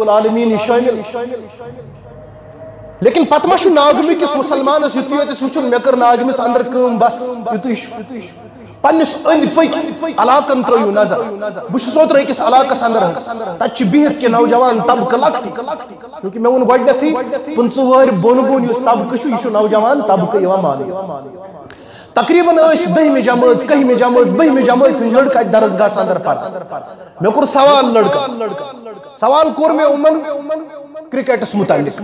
العالمین شامل. لیکن پتہ ما ناگمی کس مسلمانس یتھ یت وچن مے کر ناگمس اندر کم بس؟ یتھ پنس اند پک علاقن ترو نظر. بہ اوتر أکس علاقس اندر تت بہت کہ نوجوان طبقہ لکٹی کیونکہ مے ون گۄڈنیتھٕے پٕنژٕ وہر بۄن بۄن یُس طبقہ چھُ یہِ چھُ نوجوان طبقہ یِوان ماننہٕ تقریباً اس دہمہِ جمٲژ، کہمہِ جمٲژ بہمہِ جمٲژ سٕنٛدۍ لڑکہٕ اتہِ درسگاہس اندر پران مےٚ کوٚر سوال لڑکہٕ۔ سوال کوٚر مےٚ یِمن کرکٹس متعلق۔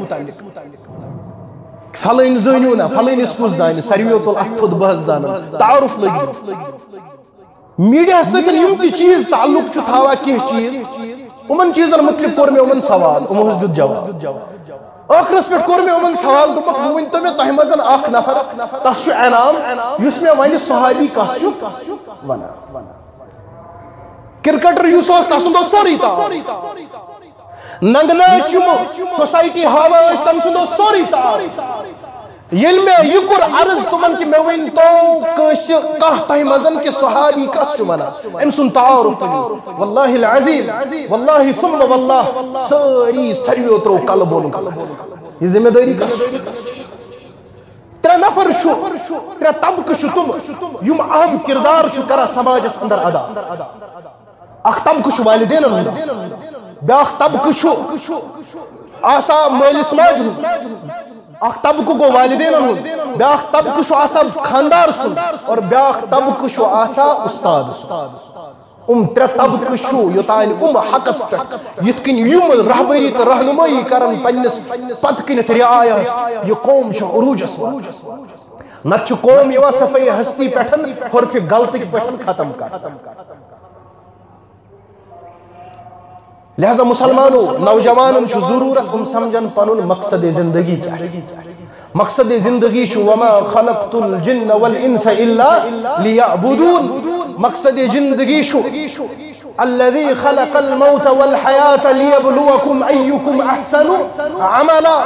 فلٲنۍ زٲنِو نا فلٲنِس کُس زانہِ ساروِیو تُل اتھ تھوٚد بہٕ حظ زانان تعارُف لٔگۍ۔ میڈیا سۭتۍ یِم تہِ چیٖز تعلق چھُ تھاوان کینٛہہ چیٖز یِمن چیٖزن متعلق کوٚر مےٚ یِمن سوال یِمو حظ دیُت جواب۔ آخرس پہ کور میں یِمن سوال دوٚپُکھ وۄنۍ ؤنۍتو میں تۄہہِ منٛز اکھ نفر تس چھُ انعام یُس مےٚ وَنہِ صحابی کس چھُ کرکٹر یُس اوس تسُنٛد اوس سورُے تاو ننگنا چمو سوسائٹی ہاوا، اس تم سندو سوری تار یل میں یہ کر عرض تمن کہ میں وین تو کس کہ تہ مزن کہ صحابی کس چھ منا ام سن تعارف والله العظیم والله ثم والله ساری سریو ترو قلبون یہ ذمہ داری کس ترے نفر شو ترے طبق شو تم۔ یم اہم کردار شو کرا سماجس اندر ادا۔ اخ طبق شو والدین اندر بیاکھ طبقہ چھو آسا مالس ماج اخ طبقہ گو والدین ہن بیاکھ طبقہ چھو آسا خاندار سن۔ اور بیاکھ طبقہ چھو آسا استاد سن۔ ام ترے طبقہ چھو یوتان ام حقس پہ۔ یت کن یم رہبری تو رہنمائی کرن پنس پت کنت رعایس یہ قوم چھو عروجس نت چھو قوم یوا صفائی ہستی پیٹھن حرف غلطی پیٹھن ختم کر۔ لہذا مسلمانوں نوجوانوں چھو ضرورت ہم سمجھن پنن مقصد زندگی کیا مقصد زندگی چھو وما خلقت الجن والانس الا ليعبدون۔ مقصد زندگی چھو الذي خلق الموت والحياة ليبلوكم أيكم أحسن عملا۔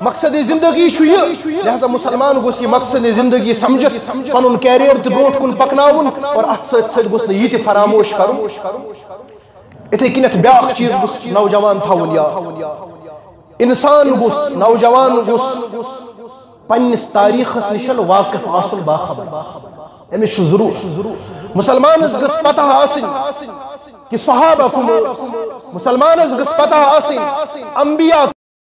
مقصد زندگی چھو یہ۔ لہذا مسلمان گوس یہ مقصد زندگی سمجھت۔ پنن کیریئر تہ برونٹ کن پکناون اور ات سۭتۍ سۭتۍ گوس نہ یہ تہ فراموش کرُن اتھے کنیت بیاکھ چیز گس نوجوان تھاون یا انسان گس نوجوان گس پنس تاریخ نشن واقف آسن باخبر امس یعنی ضرور۔ مسلمان گس پتہ آسن کہ صحابہ کمو مسلمان گس پتہ آسن انبیاء